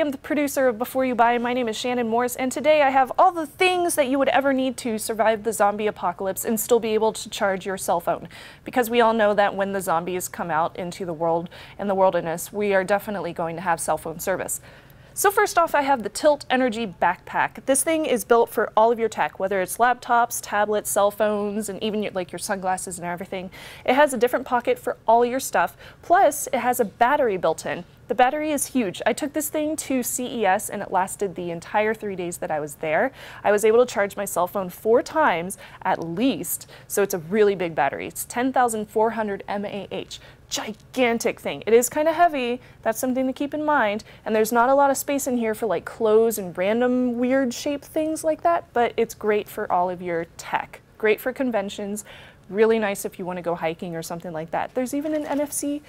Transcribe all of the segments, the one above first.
am the producer of Before You Buy. My name is Shannon Morris, and today I have all the things that you would ever need to survive the zombie apocalypse and still be able to charge your cell phone. Because we all know that when the zombies come out into the world and the wilderness, we are definitely going to have cell phone service. So first off, I have the TYLT Energi Backpack. This thing is built for all of your tech, whether it's laptops, tablets, cell phones, and even your, like your sunglasses and everything. It has a different pocket for all your stuff. Plus, it has a battery built in. The battery is huge. I took this thing to CES and it lasted the entire three days that I was there. I was able to charge my cell phone four times at least, so it's a really big battery. It's 10,400 mAh. Gigantic thing. It is kind of heavy, that's something to keep in mind, and there's not a lot of space in here for like clothes and random weird shaped things like that, but it's great for all of your tech. Great for conventions, really nice if you want to go hiking or something like that. There's even an NFC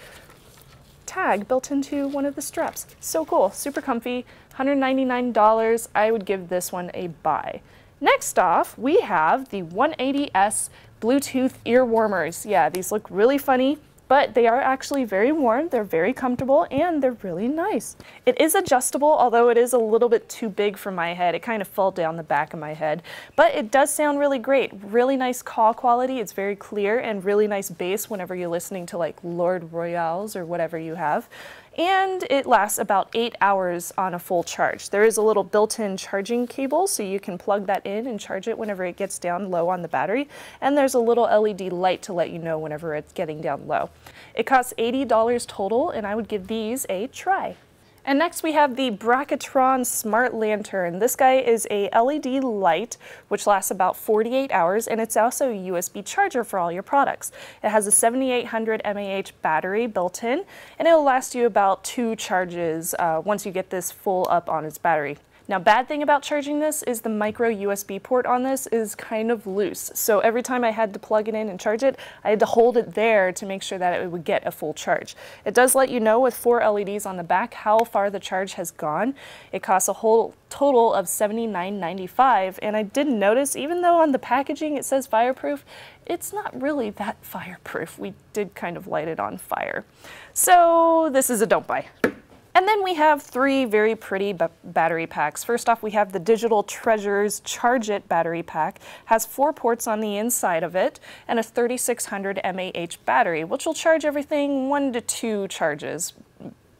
tag built into one of the straps. So cool, super comfy, $199. I would give this one a buy. Next off, we have the 180S Bluetooth ear warmers. Yeah, these look really funny but they are actually very warm, they're very comfortable, and they're really nice. It is adjustable, although it is a little bit too big for my head. It kind of fell down the back of my head, but it does sound really great. Really nice call quality, it's very clear, and really nice bass whenever you're listening to like Lorde Royals or whatever you have and it lasts about eight hours on a full charge. There is a little built-in charging cable so you can plug that in and charge it whenever it gets down low on the battery and there's a little LED light to let you know whenever it's getting down low. It costs $80 total and I would give these a try. And next we have the Bracketron Smart Lantern. This guy is a LED light which lasts about 48 hours and it's also a USB charger for all your products. It has a 7800 mAh battery built in and it will last you about two charges uh, once you get this full up on its battery. Now bad thing about charging this is the micro USB port on this is kind of loose. So every time I had to plug it in and charge it, I had to hold it there to make sure that it would get a full charge. It does let you know with four LEDs on the back how far the charge has gone. It costs a whole total of $79.95 and I did notice even though on the packaging it says fireproof, it's not really that fireproof. We did kind of light it on fire. So this is a don't buy. And then we have three very pretty battery packs. First off, we have the Digital Treasures Charge It battery pack. Has four ports on the inside of it and a 3600 mAh battery, which will charge everything one to two charges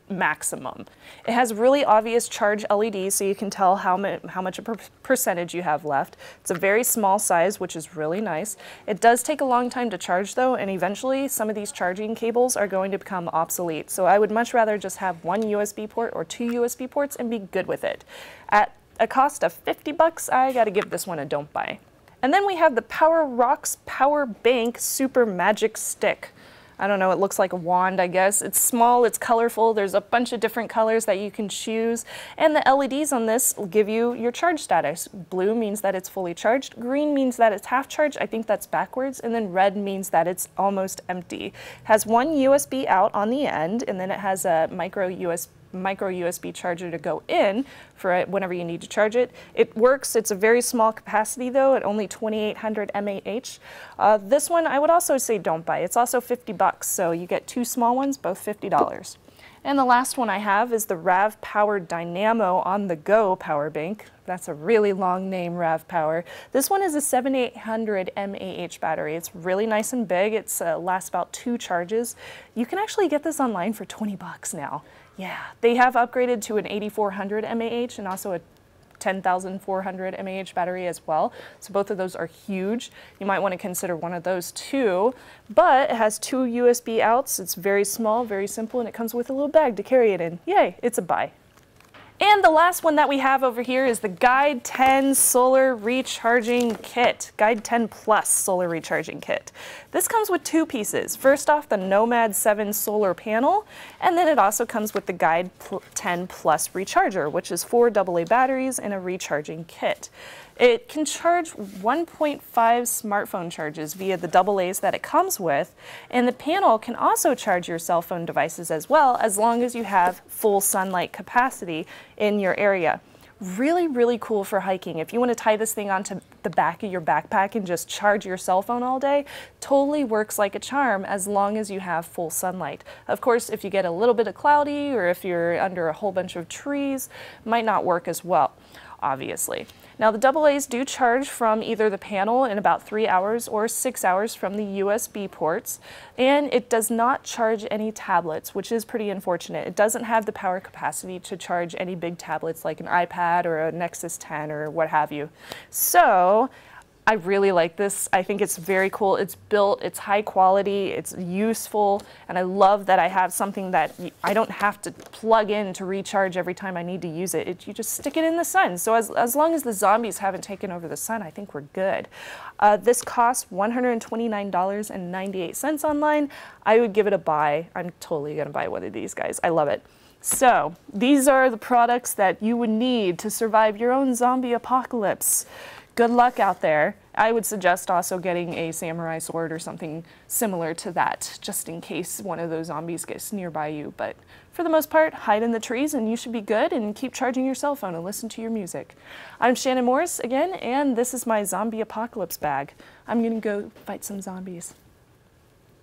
maximum. It has really obvious charge LEDs so you can tell how, how much a per percentage you have left. It's a very small size, which is really nice. It does take a long time to charge though, and eventually some of these charging cables are going to become obsolete. So I would much rather just have one USB port or two USB ports and be good with it. At a cost of 50 bucks, I gotta give this one a don't buy. And then we have the Powerocks Power Bank Super Magic Stick. I don't know, it looks like a wand, I guess. It's small, it's colorful, there's a bunch of different colors that you can choose, and the LEDs on this will give you your charge status. Blue means that it's fully charged, green means that it's half charged, I think that's backwards, and then red means that it's almost empty. It has one USB out on the end, and then it has a micro USB micro USB charger to go in for it whenever you need to charge it. It works, it's a very small capacity though, at only 2800 mAh. Uh, this one I would also say don't buy. It's also 50 bucks, so you get two small ones, both $50. And the last one I have is the RAVPower Dynamo on the Go power bank. That's a really long name, RAVPower. This one is a 7800 mAh battery. It's really nice and big. It uh, lasts about two charges. You can actually get this online for 20 bucks now. Yeah, they have upgraded to an 8400 mAh and also a 10,400 mAh battery as well. So both of those are huge. You might want to consider one of those too. But it has two USB outs. It's very small, very simple, and it comes with a little bag to carry it in. Yay, it's a buy. And the last one that we have over here is the Guide 10 Solar Recharging Kit, Guide 10 Plus Solar Recharging Kit. This comes with two pieces. First off, the Nomad 7 solar panel, and then it also comes with the Guide 10 Plus Recharger, which is four AA batteries and a recharging kit. It can charge 1.5 smartphone charges via the AA's that it comes with, and the panel can also charge your cell phone devices as well, as long as you have full sunlight capacity in your area. Really, really cool for hiking. If you want to tie this thing onto the back of your backpack and just charge your cell phone all day, totally works like a charm as long as you have full sunlight. Of course, if you get a little bit of cloudy or if you're under a whole bunch of trees, might not work as well obviously. Now the AA's do charge from either the panel in about three hours or six hours from the USB ports, and it does not charge any tablets, which is pretty unfortunate. It doesn't have the power capacity to charge any big tablets like an iPad or a Nexus 10 or what have you. So I really like this. I think it's very cool. It's built, it's high quality, it's useful, and I love that I have something that I don't have to plug in to recharge every time I need to use it. it you just stick it in the sun. So as, as long as the zombies haven't taken over the sun, I think we're good. Uh, this costs $129.98 online. I would give it a buy. I'm totally gonna buy one of these guys. I love it. So these are the products that you would need to survive your own zombie apocalypse good luck out there. I would suggest also getting a samurai sword or something similar to that, just in case one of those zombies gets nearby you. But for the most part, hide in the trees and you should be good and keep charging your cell phone and listen to your music. I'm Shannon Morris again, and this is my zombie apocalypse bag. I'm gonna go fight some zombies.